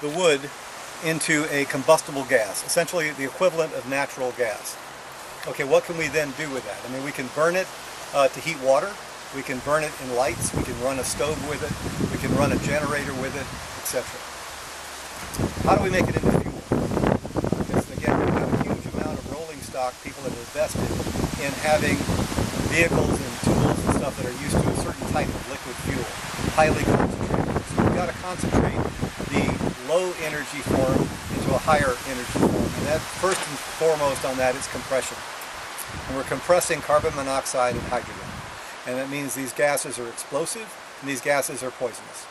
the wood into a combustible gas, essentially the equivalent of natural gas. Okay, what can we then do with that? I mean, we can burn it uh, to heat water, we can burn it in lights, we can run a stove with it, we can run a generator with it, etc. How do we make it into fuel? Because again, we have a huge amount of rolling stock. People have invested in having vehicles and tools and stuff that are used to a certain type of liquid fuel, highly concentrated. So we've got to concentrate energy form into a higher energy form. And that first and foremost on that is compression. And we're compressing carbon monoxide and hydrogen. And that means these gases are explosive and these gases are poisonous.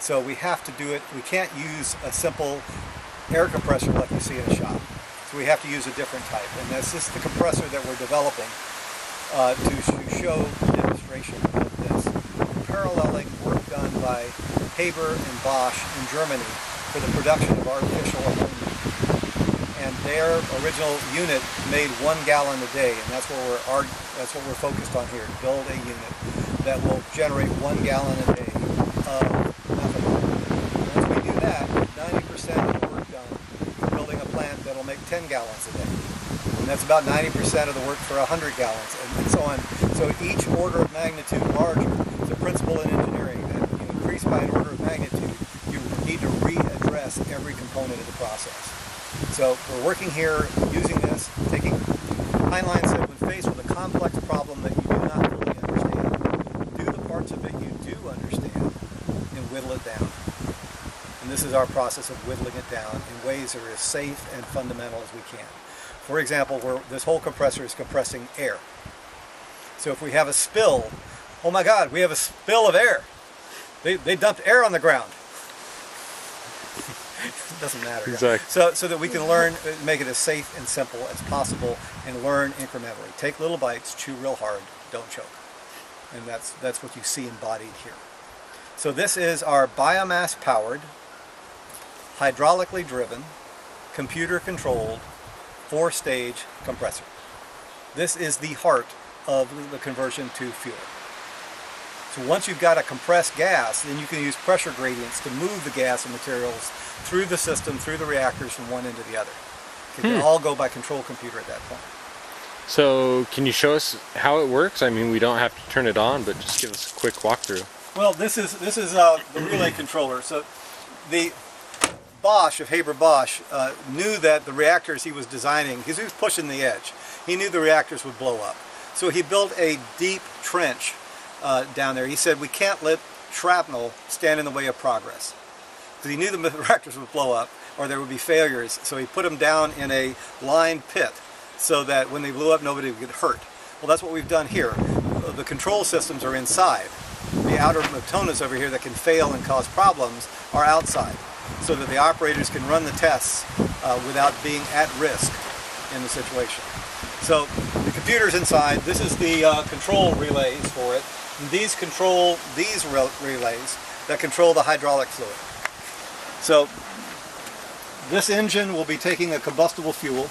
So we have to do it, we can't use a simple air compressor like you see in a shop. So we have to use a different type. And that's just the compressor that we're developing uh, to show the demonstration of this. Paralleling work done by Haber and Bosch in Germany for the production of artificial ammonia. And their original unit made one gallon a day, and that's what we're that's what we're focused on here: build a unit that will generate one gallon a day of Once we do that, 90% of the work done building a plant that'll make 10 gallons a day. And that's about 90% of the work for 100 gallons, and so on. So each order of magnitude larger, is a principle in engineering, that you increase by an order of magnitude, you need to every component of the process. So we're working here using this, taking Heinlein said when faced with a complex problem that you do not fully understand, do the parts of it you do understand and whittle it down. And this is our process of whittling it down in ways that are as safe and fundamental as we can. For example, where this whole compressor is compressing air. So if we have a spill, oh my God, we have a spill of air. They, they dumped air on the ground. It doesn't matter. Exactly. So, so that we can learn, make it as safe and simple as possible and learn incrementally. Take little bites, chew real hard, don't choke. And that's, that's what you see embodied here. So this is our biomass powered, hydraulically driven, computer controlled, four stage compressor. This is the heart of the conversion to fuel. So once you've got a compressed gas, then you can use pressure gradients to move the gas and materials through the system, through the reactors from one end to the other. It can Hmm. all go by control computer at that point. So, can you show us how it works? I mean, we don't have to turn it on, but just give us a quick walkthrough. Well, this is this is uh, the relay controller. So the Bosch of Haber Bosch uh, knew that the reactors he was designing, because he was pushing the edge, he knew the reactors would blow up. So he built a deep trench uh, down there. He said we can't let shrapnel stand in the way of progress, because he knew the reactors would blow up or there would be failures. So he put them down in a lined pit so that when they blew up, nobody would get hurt. Well, that's what we've done here. The control systems are inside. The outer motonas over here that can fail and cause problems are outside, so that the operators can run the tests uh, without being at risk in the situation. So the computer's inside. This is the uh, control relays for it. These control these rel- relays that control the hydraulic fluid. So this engine will be taking a combustible fuel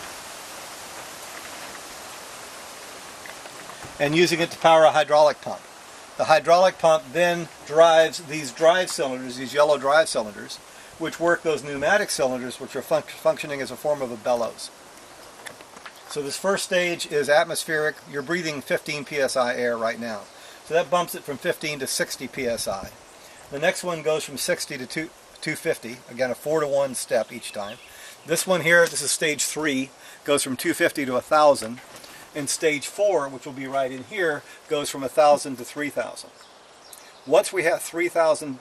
and using it to power a hydraulic pump. The hydraulic pump then drives these drive cylinders, these yellow drive cylinders, which work those pneumatic cylinders, which are func- functioning as a form of a bellows. So this first stage is atmospheric. You're breathing 15 psi air right now. So that bumps it from 15 to 60 psi. The next one goes from 60 to 2, 250. Again, a 4 to 1 step each time. This one here, this is stage 3, goes from 250 to 1,000. And stage 4, which will be right in here, goes from 1,000 to 3,000. Once we have 3,000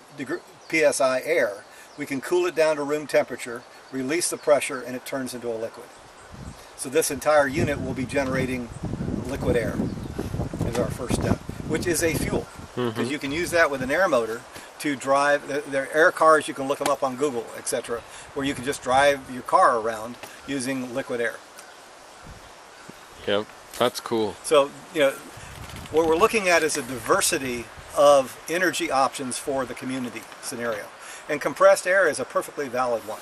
psi air, we can cool it down to room temperature, release the pressure, and it turns into a liquid. So this entire unit will be generating liquid air as our first step, which is a fuel. Because you can use that with an air motor to drive, there- there are air cars, you can look them up on Google, etc., where you can just drive your car around using liquid air. Yep, that's cool. So, you know, what we're looking at is a diversity of energy options for the community scenario. And compressed air is a perfectly valid one.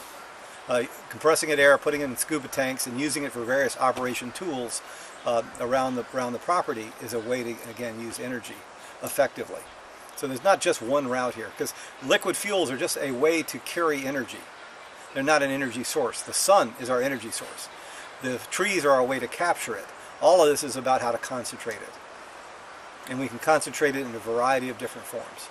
Uh, compressing it air, putting it in scuba tanks, and using it for various operation tools uh, around the around the property is a way to again use energy effectively. So there's not just one route here, because liquid fuels are just a way to carry energy. They're not an energy source. The sun is our energy source. The trees are our way to capture it. All of this is about how to concentrate it. And we can concentrate it in a variety of different forms.